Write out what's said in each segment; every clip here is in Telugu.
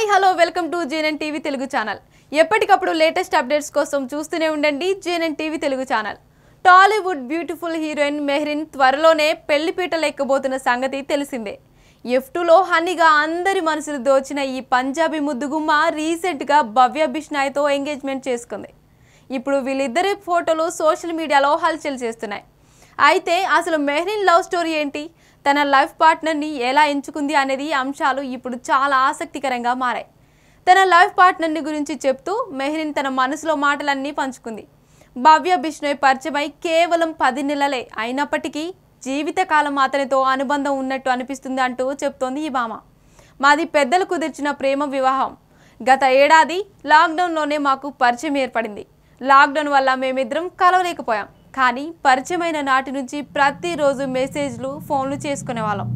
Hi hello welcome to JNN TV Telugu channel. ఎప్పటికప్పుడు లేటెస్ట్ అప్డేట్స్ కోసం చూస్తూనే ఉండండి JNN TV Telugu channel. Tollywood beautiful heroine Mehreen త్వరలోనే పెళ్ళిపీటలు ఎక్కబోతున్న సంగతి తెలిసిందే. ఎఫ్ టూలో హనీగా అందరి మనసులు దోచిన ఈ పంజాబీ ముద్దుగుమ్మ రీసెంట్గా భవ్య బిష్నాయ్తో ఎంగేజ్మెంట్ చేసుకుంది. ఇప్పుడు వీళ్ళిద్దరి ఫోటోలు సోషల్ మీడియాలో హల్చల్ చేస్తున్నాయి. అయితే అసలు మెహ్రీన్ లవ్ స్టోరీ ఏంటి? తన లైఫ్ పార్ట్నర్ని ఎలా ఎంచుకుంది అనేది అంశాలు ఇప్పుడు చాలా ఆసక్తికరంగా మారాయి. తన లైఫ్ పార్ట్నర్ని గురించి చెప్తూ మెహ్రీన్ తన మనసులో మాటలన్నీ పంచుకుంది. భవ్య బిష్ణోయ్ పరిచయమై కేవలం పది నెలలే అయినప్పటికీ జీవితకాలం అతనితో అనుబంధం ఉన్నట్టు అనిపిస్తుంది అంటూ చెప్తోంది ఈ భామ. మాది పెద్దలు కుదిర్చిన ప్రేమ వివాహం. గత ఏడాది లాక్డౌన్లోనే మాకు పరిచయం ఏర్పడింది. లాక్డౌన్ వల్ల మేమిద్దరం కలవలేకపోయాం. కానీ పరిచయమైన నాటి నుంచి ప్రతిరోజు మెసేజ్లు ఫోన్లు చేసుకునే వాళ్ళం.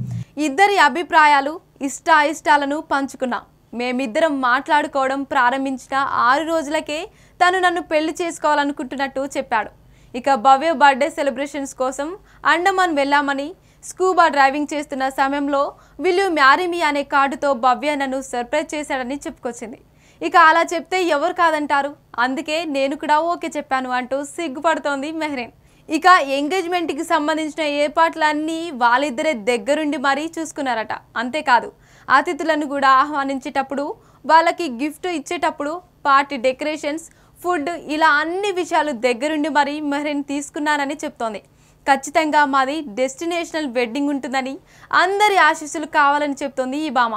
ఇద్దరి అభిప్రాయాలు ఇష్ట ఇష్టాలను పంచుకున్నాం. మేమిద్దరం మాట్లాడుకోవడం ప్రారంభించిన ఆరు రోజులకే తను నన్ను పెళ్ళి చేసుకోవాలనుకుంటున్నట్టు చెప్పాడు. ఇక భవ్య బర్త్డే సెలబ్రేషన్స్ కోసం అండమాన్ వెళ్ళామని స్కూబా డ్రైవింగ్ చేస్తున్న సమయంలో విల్లు మ్యారీ మీ? అనే కార్డుతో భవ్య నన్ను సర్ప్రైజ్ చేశాడని చెప్పుకొచ్చింది. ఇక అలా చెప్తే ఎవరు కాదంటారు? అందుకే నేను కూడా ఓకే చెప్పాను అంటూ సిగ్గుపడుతోంది మెహ్రీన్. ఇక ఎంగేజ్మెంట్కి సంబంధించిన ఏర్పాట్లన్నీ వాళ్ళిద్దరే దగ్గరుండి మరీ చూసుకున్నారట. అంతేకాదు అతిథులను కూడా ఆహ్వానించేటప్పుడు వాళ్ళకి గిఫ్ట్ ఇచ్చేటప్పుడు పార్టీ డెకరేషన్స్ ఫుడ్ ఇలా అన్ని విషయాలు దగ్గరుండి మరీ మెహ్రీన్ తీసుకున్నానని చెప్తోంది. ఖచ్చితంగా మాది డెస్టినేషనల్ వెడ్డింగ్ ఉంటుందని అందరి ఆశీస్సులు కావాలని చెప్తోంది ఈ భామ.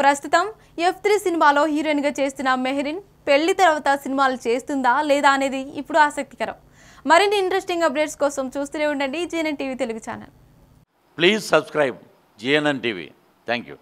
ప్రస్తుతం ఎఫ్ త్రీ సినిమాలో హీరోయిన్గా చేస్తున్న మెహరిన్ పెళ్ళి తర్వాత సినిమాలు చేస్తుందా లేదా అనేది ఇప్పుడు ఆసక్తికరం. మరిన్ని ఇంట్రెస్టింగ్ అప్డేట్స్ కోసం చూస్తూనే ఉండండి. GNN TV Telugu channel. Please subscribe GNN TV. Thank you